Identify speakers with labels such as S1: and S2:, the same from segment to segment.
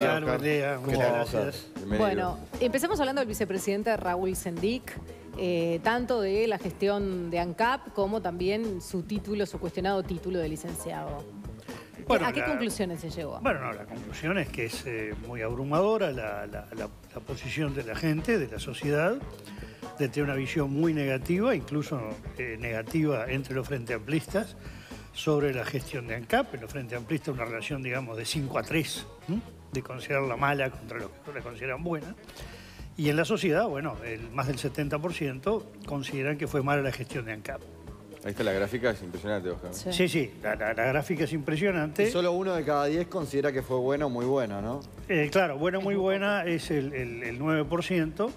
S1: Claro, buen día, muchas
S2: tal,
S1: gracias.
S3: Bueno, empezamos hablando del vicepresidente Raúl Sendic, eh, tanto de la gestión de ANCAP como también su título, su cuestionado título de licenciado.
S1: Bueno,
S3: ¿A qué
S1: la-
S3: conclusiones se llegó?
S1: Bueno, no, la conclusión es que es eh, muy abrumadora la, la- la- la posición de la gente, de la sociedad, de tener una visión muy negativa, incluso eh, negativa entre los frente amplistas, sobre la gestión de ANCAP. En los frente amplistas una relación, digamos, de 5 a 3, ¿m? de considerarla mala contra los que la consideran buena. Y en la sociedad, bueno, el, más del 70% consideran que fue mala la gestión de ANCAP.
S2: Ahí está la gráfica, es impresionante, Oscar.
S3: Sí.
S1: Sí, sí, la, la- la gráfica es impresionante.
S4: Y solo uno de cada diez considera que fue bueno o muy bueno, ¿no?
S1: Eh, claro, buena, muy buena es el, el- el 9%,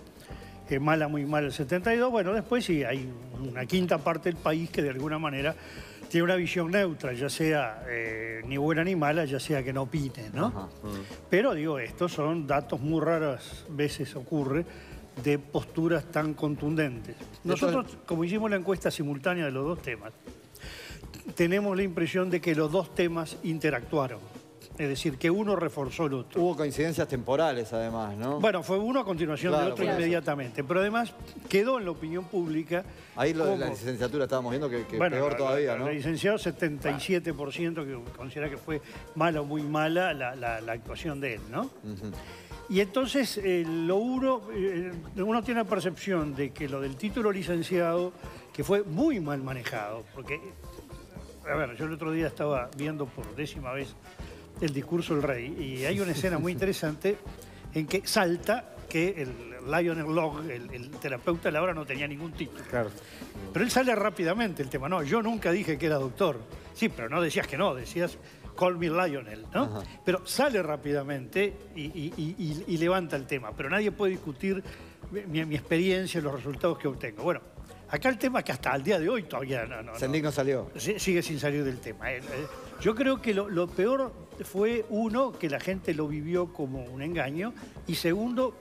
S1: eh, mala, muy mala el 72%. Bueno, después sí, hay una quinta parte del país que de alguna manera tiene una visión neutra, ya sea eh, ni buena ni mala, ya sea que no opine, ¿no?
S4: Ajá.
S1: Pero digo, estos son datos muy raras veces ocurre de posturas tan contundentes. Nosotros, como hicimos la encuesta simultánea de los dos temas, tenemos la impresión de que los dos temas interactuaron. Es decir, que uno reforzó el otro.
S4: Hubo coincidencias temporales, además, ¿no?
S1: Bueno, fue uno a continuación
S4: Claro,
S1: del otro
S4: eso.
S1: inmediatamente. Pero además quedó en la opinión pública.
S4: Ahí lo de la licenciatura estábamos viendo que, que
S1: Bueno,
S4: peor
S1: la-
S4: todavía, ¿no?
S1: El licenciado 77% que considera que fue mala o muy mala la, la- la actuación de él, ¿no? Y entonces eh, lo uno, eh, uno tiene la percepción de que lo del título licenciado, que fue muy mal manejado, porque, a ver, yo el otro día estaba viendo por décima vez el discurso del rey y hay una escena muy interesante en que salta que el Lionel Log, el, el terapeuta de la obra, no tenía ningún título. Pero él sale rápidamente el tema, no, yo nunca dije que era doctor. Sí, pero no decías que no, decías call me Lionel, ¿no?
S4: Ajá.
S1: Pero sale rápidamente y, y- y- y- y levanta el tema, pero nadie puede discutir mi, mi experiencia y los resultados que obtengo. Bueno, acá el tema que hasta el día de hoy todavía no, no- no-
S4: salió.
S1: Sigue sin salir del tema. Yo creo que lo, lo peor fue, uno, que la gente lo vivió como un engaño, y segundo,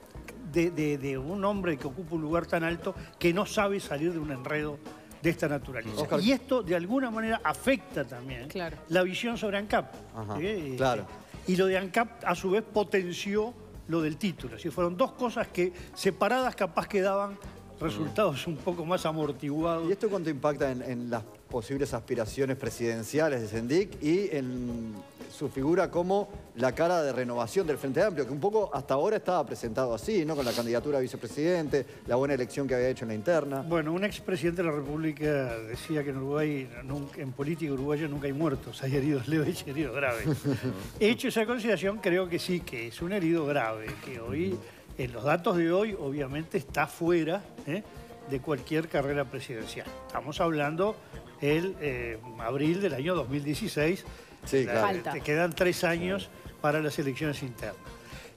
S1: de, de- de un hombre que ocupa un lugar tan alto que no sabe salir de un enredo de esta naturaleza.
S4: Oscar.
S1: Y esto, de alguna manera, afecta también
S3: Claro.
S1: la visión sobre ANCAP.
S4: Ajá,
S1: Eh,
S4: claro.
S1: Y lo de ANCAP, a su vez, potenció lo del título. Si fueron dos cosas que, separadas, capaz que daban resultados un poco más amortiguados.
S4: ¿Y esto cuánto impacta en, en las posibles aspiraciones presidenciales de Sendic y en su figura como la cara de renovación del Frente Amplio, que un poco hasta ahora estaba presentado así, ¿no? Con la candidatura a vicepresidente, la buena elección que había hecho en la interna.
S1: Bueno, un expresidente de la República decía que en Uruguay, en política uruguaya nunca hay muertos, hay heridos leves y heridos graves. Hecho esa consideración, creo que sí, que es un herido grave, que hoy, en los datos de hoy, obviamente está fuera ¿eh? de cualquier carrera presidencial. Estamos hablando el eh, abril del año 2016.
S4: Sí,
S1: La-
S4: claro.
S3: Falta.
S1: Te quedan tres años para las elecciones internas.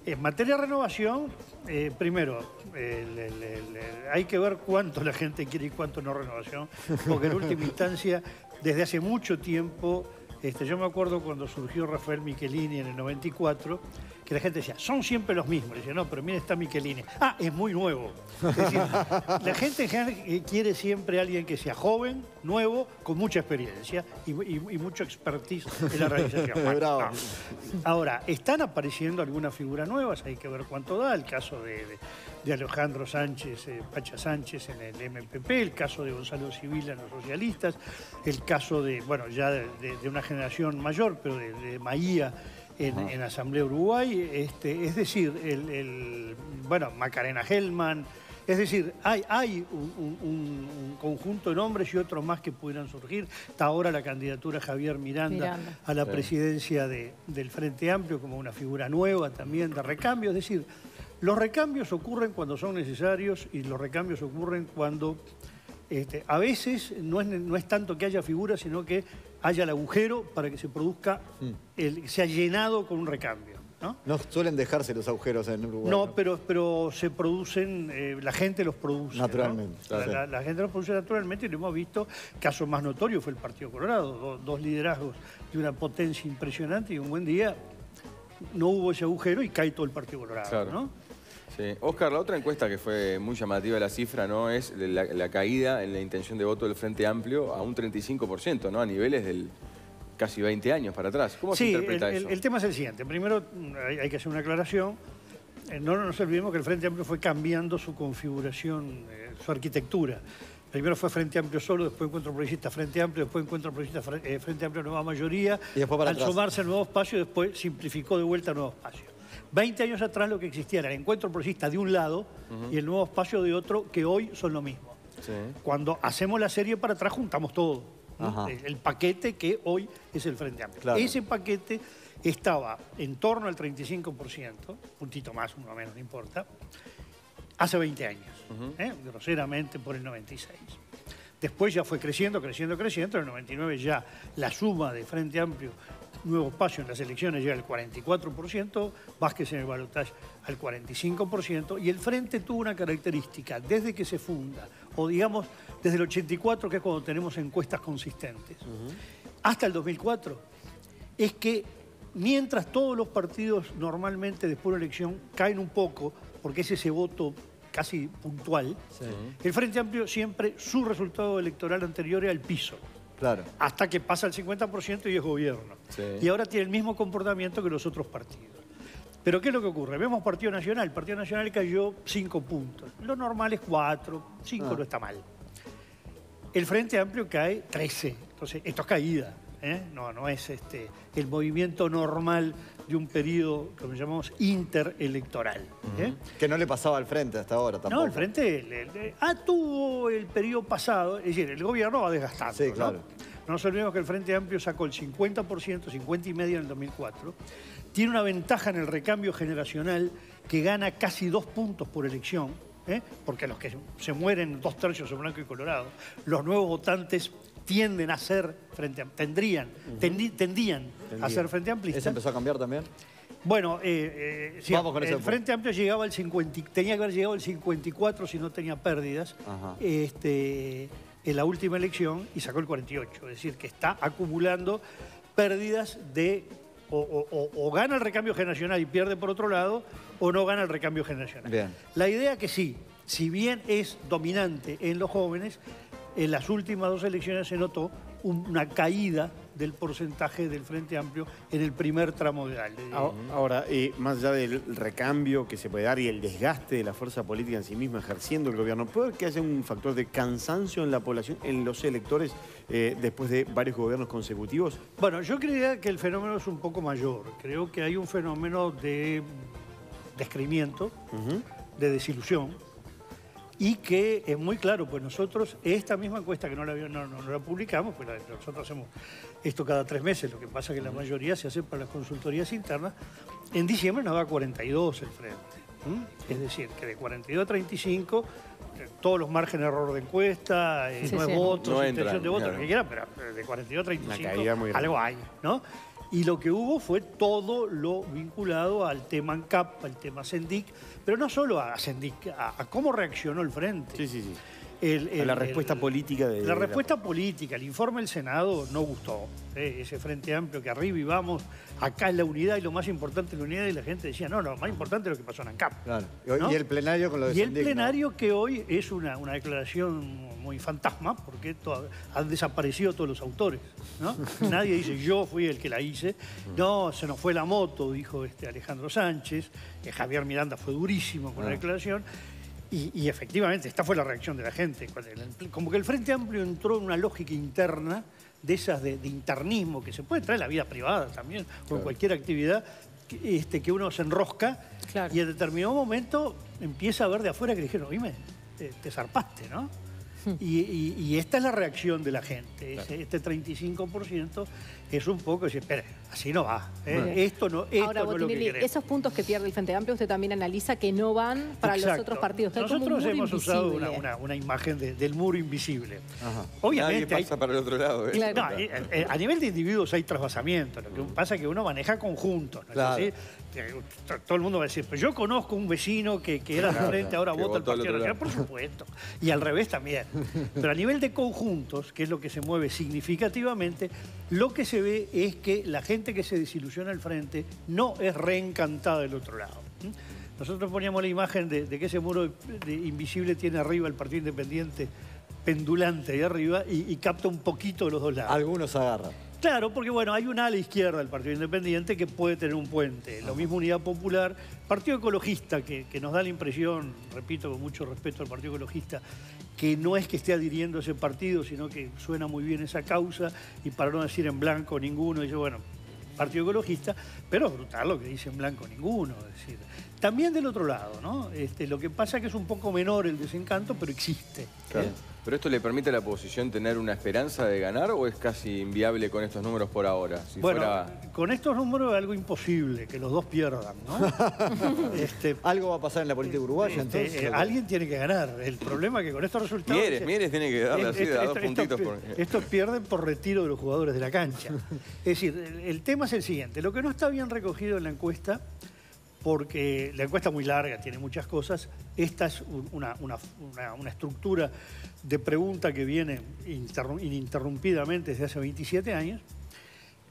S1: En materia de renovación, eh, primero, el- el- el- el- hay que ver cuánto la gente quiere y cuánto no renovación, porque en última instancia, desde hace mucho tiempo, este, yo me acuerdo cuando surgió Rafael Michelini en el 94, que la gente decía, son siempre los mismos. Le decía, no, pero mira, está Michelini. Ah, es muy nuevo. Es decir, la gente en general quiere siempre a alguien que sea joven, nuevo, con mucha experiencia y, y- y mucho expertise en la realización. Bueno,
S4: Bravo.
S1: no. Ahora, están apareciendo algunas figuras nuevas, hay que ver cuánto da, el caso de, de- de Alejandro Sánchez, eh, Pacha Sánchez en el MPP, el caso de Gonzalo Civil en los socialistas, el caso de, bueno, ya de una generación mayor, pero de, de Maía en, en Asamblea Uruguay, este, es decir, el, el- bueno, Macarena Hellman, es decir, hay, hay un, un- un- un conjunto de nombres y otros más que pudieran surgir. Está ahora la candidatura Javier Miranda,
S3: Miranda.
S1: a la
S2: Sí.
S1: presidencia de- del Frente Amplio como una figura nueva también de recambio. Es decir, los recambios ocurren cuando son necesarios y los recambios ocurren cuando este, a veces no es, no es tanto que haya figuras, sino que haya el agujero para que se produzca, el, se ha llenado con un recambio. ¿no?
S4: No suelen dejarse los agujeros en Uruguay.
S1: No, pero, pero se producen, eh, la gente los produce. ¿no?
S4: Naturalmente,
S1: La,
S4: claro.
S1: la- la gente los produce naturalmente y lo hemos visto. Caso más notorio fue el Partido Colorado. do- dos liderazgos de una potencia impresionante y un buen día no hubo ese agujero y cae todo el Partido Colorado.
S2: Claro.
S1: ¿no?
S2: Sí. Oscar, la otra encuesta que fue muy llamativa la cifra, ¿no? Es la, la caída en la intención de voto del Frente Amplio a un 35%, ¿no? A niveles del casi 20 años para atrás. ¿Cómo se
S1: Sí, el,
S2: interpreta
S1: el-
S2: eso?
S1: el tema es el siguiente. Primero mm, hay, hay que hacer una aclaración. Eh, no nos olvidemos que el Frente Amplio fue cambiando su configuración, eh, su arquitectura. Primero fue Frente Amplio solo, después Encuentro Progresista Frente Amplio, después Encuentro Progresista eh, Frente Amplio Nueva Mayoría.
S4: Y después para
S1: Al
S4: atrás.
S1: sumarse al nuevo espacio, después simplificó de vuelta a nuevo espacio. Veinte años atrás lo que existía era el Encuentro Progresista de un lado y el nuevo espacio de otro, que hoy son lo mismo.
S2: Sí.
S1: Cuando hacemos la serie para atrás juntamos todo. El, el paquete que hoy es el Frente Amplio.
S4: Claro.
S1: Ese paquete estaba en torno al 35%, puntito más, uno menos, no importa, hace 20 años, ¿eh? groseramente por el 96. Después ya fue creciendo, creciendo, creciendo. En el 99 ya la suma de Frente Amplio, Nuevo Espacio en las elecciones llega al 44%, Vázquez en el balotaje al 45%, y el Frente tuvo una característica desde que se funda, o digamos desde el 84, que es cuando tenemos encuestas consistentes, hasta el 2004, es que mientras todos los partidos normalmente después de una elección caen un poco, porque es ese voto casi puntual, el Frente Amplio siempre su resultado electoral anterior era el piso,
S4: Claro.
S1: hasta que pasa el 50% y es gobierno.
S2: Sí.
S1: Y ahora tiene el mismo comportamiento que los otros partidos. Pero ¿qué es lo que ocurre? Vemos Partido Nacional. Partido Nacional cayó 5 puntos. Lo normal es 4, 5
S4: Ah.
S1: no está mal. El Frente Amplio cae 13. Entonces, esto es caída. ¿Eh? No, no es este, el movimiento normal de un periodo, como llamamos, interelectoral. ¿eh?
S4: Que no le pasaba al frente hasta ahora tampoco.
S1: No, el Frente le- le- ah, tuvo el periodo pasado, es decir, el gobierno va desgastando.
S4: Sí, claro.
S1: No nos olvidemos que el Frente Amplio sacó el 50%, 50 y medio en el 2004. Tiene una ventaja en el recambio generacional que gana casi dos puntos por elección, ¿eh? porque los que se mueren dos tercios en blanco y colorado, los nuevos votantes tienden a ser frente Am- tendrían, tendi- tendían a ser frente amplista.
S4: ¿Ese empezó a cambiar también?
S1: Bueno, eh, eh, el. Frente Amplio llegaba al 50, y- tenía que haber llegado al 54 si no tenía pérdidas
S4: Ajá.
S1: este, en la última elección y sacó el 48. Es decir, que está acumulando pérdidas de o, o- o- o gana el recambio generacional y pierde por otro lado, o no gana el recambio generacional.
S4: Bien.
S1: La idea que sí, si bien es dominante en los jóvenes, en las últimas dos elecciones se notó una caída del porcentaje del Frente Amplio en el primer tramo de.
S5: Ah, Ahora, eh, más allá del recambio que se puede dar y el desgaste de la fuerza política en sí misma ejerciendo el gobierno, ¿puede que haya un factor de cansancio en la población, en los electores, eh, después de varios gobiernos consecutivos?
S1: Bueno, yo creía que el fenómeno es un poco mayor. Creo que hay un fenómeno de descreimiento, de desilusión, y que es muy claro, pues nosotros, esta misma encuesta que no la, no, no- no la publicamos, pues la- nosotros hacemos esto cada tres meses, lo que pasa es que la mayoría se hace para las consultorías internas, en diciembre nos da 42 el frente. Es decir, que de 42 a 35, eh, todos los márgenes de error de encuesta, eh,
S3: Sí,
S1: no
S3: sí.
S1: votos,
S2: No
S1: intención
S2: entran,
S1: de votos,
S2: claro.
S1: lo que quiera, pero de 42 a 35,
S5: caída muy grande.
S1: algo hay, ¿no? Y lo que hubo fue todo lo vinculado al tema ANCAP, al tema SENDIC, pero no solo a SENDIC, a, a cómo reaccionó el frente.
S5: Sí, sí, sí.
S1: El-
S5: la respuesta
S1: el-
S5: política de-
S1: La respuesta política, el informe del Senado no gustó. ¿eh? Ese frente amplio que arriba y vamos, acá es la unidad y lo más importante es la unidad y la gente decía, no, no, lo más importante es lo que pasó en ANCAP.
S4: Claro. Y,
S1: ¿no?
S4: y el plenario con lo de
S1: Y el plenario que hoy es una, una declaración muy fantasma, porque han desaparecido todos los autores. ¿no? Nadie dice, yo fui el que la hice. No, se nos fue la moto, dijo este Alejandro Sánchez. Eh, Javier Miranda fue durísimo con la
S4: Ah.
S1: declaración. Y, y efectivamente, esta fue la reacción de la gente. Como que el Frente Amplio entró en una lógica interna de esas de, de internismo que se puede traer en la vida privada también, o en cualquier actividad, que, este, que uno se enrosca
S3: Claro.
S1: y en determinado momento empieza a ver de afuera que dijeron, oíme, te, te zarpaste, ¿no? Y, y- y esta es la reacción de la gente. Ese- Este 35% es un poco decir, espere, así no va. ¿eh? Esto no, esto
S3: Ahora,
S1: no es lo que
S3: esos puntos que pierde el Frente Amplio, usted también analiza que no van para los otros partidos.
S1: Nosotros hemos usado una,
S3: invisible.
S1: una- una imagen de- del muro invisible.
S4: Ajá.
S2: Nadie
S1: Obviamente hay,
S2: pasa para el otro lado. ¿eh?
S3: Claro.
S1: No, eh, a nivel de individuos hay trasvasamiento. Lo que pasa es que uno maneja conjuntos. ¿no es
S4: Claro.
S1: t- Todo el mundo va a decir, pues yo conozco un vecino que, que era de frente, ahora vota el Partido Nacional, por supuesto. Y al revés también. Pero a nivel de conjuntos, que es lo que se mueve significativamente, lo que se ve es que la gente que se desilusiona al frente no es reencantada del otro lado. Nosotros poníamos la imagen de, de que ese muro de- invisible tiene arriba el Partido Independiente pendulante ahí arriba y, y capta un poquito de los dos lados.
S4: Algunos agarran.
S1: Claro, porque bueno, hay una a la izquierda del Partido Independiente que puede tener un puente. Lo mismo Unidad Popular, Partido Ecologista, que, que nos da la impresión, repito con mucho respeto al Partido Ecologista, que no es que esté adhiriendo a ese partido, sino que suena muy bien esa causa, y para no decir en blanco ninguno, dice, bueno, Partido Ecologista, pero es brutal lo que dice en blanco ninguno. Es decir, también del otro lado, ¿no? Este, lo que pasa es que es un poco menor el desencanto, pero existe.
S2: Claro. ¿Pero esto le permite a la oposición tener una esperanza de ganar o es casi inviable con estos números por ahora? Si
S1: bueno,
S2: fuera-
S1: con estos números es algo imposible, que los dos pierdan, ¿no? Este,
S4: Algo va a pasar en la política uruguaya,
S1: este,
S4: entonces.
S1: eh, alguien tiene que ganar. El problema es que con estos resultados...
S2: Mieres, Mieres tiene que darle así de a dos puntitos por-
S1: Estos pierden por retiro de los jugadores de la cancha. Es decir, el, el tema es el siguiente. Lo que no está bien recogido en la encuesta, porque la encuesta es muy larga, tiene muchas cosas, esta es un- una, una- una- estructura de pregunta que viene interru- ininterrumpidamente desde hace 27 años,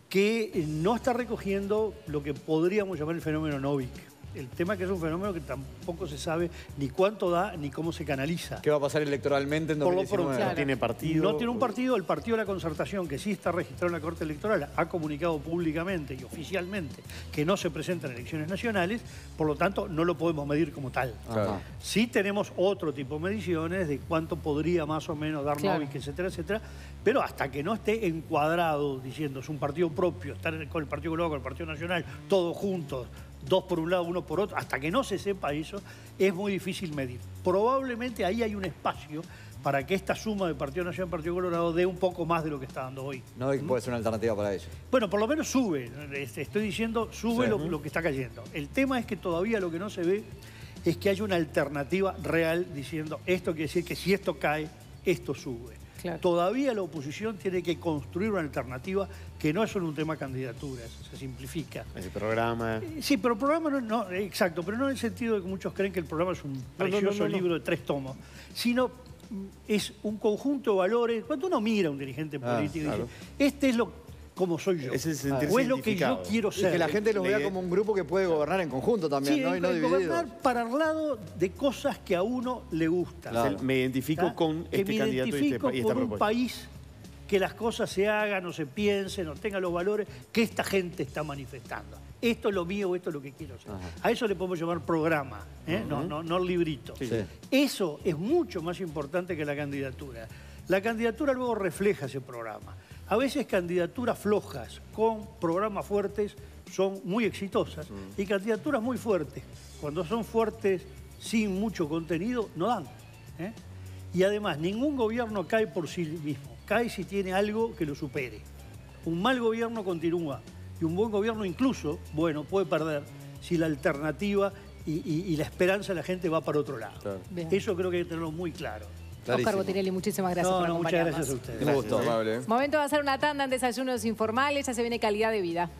S1: que no está recogiendo lo que podríamos llamar el fenómeno Novik. El tema que es un fenómeno que tampoco se sabe ni cuánto da ni cómo se canaliza.
S4: ¿Qué va a pasar electoralmente en
S1: Por lo
S4: 2019?
S1: pronto,
S5: No tiene partido.
S1: No tiene un partido, el Partido de la Concertación, que sí está registrado en la Corte Electoral, ha comunicado públicamente y oficialmente que no se presenta en elecciones nacionales, por lo tanto no lo podemos medir como tal.
S2: Claro.
S1: Sí tenemos otro tipo de mediciones de cuánto podría más o menos dar
S3: Claro.
S1: Novik, etcétera, etcétera, pero hasta que no esté encuadrado diciendo es un partido propio, estar con el Partido Colorado, con el Partido Nacional, todos juntos, dos por un lado, uno por otro, hasta que no se sepa eso, es muy difícil medir. Probablemente ahí hay un espacio para que esta suma de Partido Nacional y Partido Colorado dé un poco más de lo que está dando hoy.
S4: No puede ser una alternativa para ellos.
S1: Bueno, por lo menos sube. Este, Estoy diciendo, sube lo, lo que está cayendo. El tema es que todavía lo que no se ve es que hay una alternativa real diciendo esto quiere decir que si esto cae, esto sube.
S3: Claro.
S1: Todavía la oposición tiene que construir una alternativa que no es solo un tema de candidaturas, se simplifica.
S5: El programa.
S1: Eh, Sí, pero el programa no, no, exacto, pero no en el sentido de que muchos creen que el programa es un
S5: no,
S1: precioso
S5: no, no.
S1: libro de tres tomos, sino mm, es un conjunto de valores. Cuando uno mira a un dirigente
S4: Ah,
S1: político
S5: claro.
S1: y dice, este es lo como soy yo,
S5: Es el sentirse
S1: o es lo que yo quiero
S4: Y
S1: ser.
S4: que la gente los vea como un grupo que puede gobernar en conjunto también,
S1: Sí,
S4: ¿no? Y no dividido.
S1: gobernar para el lado de cosas que a uno le gustan.
S4: Claro.
S5: Me identifico con
S1: que
S5: este
S1: me
S5: candidato y, este,
S1: identifico
S5: y esta
S1: con un
S5: propuesta.
S1: país que las cosas se hagan o se piensen o tengan los valores que esta gente está manifestando. Esto es lo mío, esto es lo que quiero hacer. A eso le podemos llamar programa, ¿eh? no, no, no librito.
S4: Sí.
S1: Eso es mucho más importante que la candidatura. La candidatura luego refleja ese programa. A veces candidaturas flojas con programas fuertes son muy exitosas y candidaturas muy fuertes, cuando son fuertes sin mucho contenido, no dan. ¿eh? Y además, ningún gobierno cae por sí mismo, cae si tiene algo que lo supere. Un mal gobierno continúa y un buen gobierno incluso, bueno, puede perder si la alternativa y, y- y la esperanza de la gente va para otro lado.
S2: Claro.
S1: Eso creo que hay que tenerlo muy claro.
S3: Oscar
S4: Clarísimo.
S3: Botinelli, muchísimas gracias
S1: no,
S3: por
S1: no, muchas gracias a ustedes.
S4: Un gusto.
S2: Amable.
S3: Momento de hacer una tanda en desayunos informales, ya se viene calidad de vida.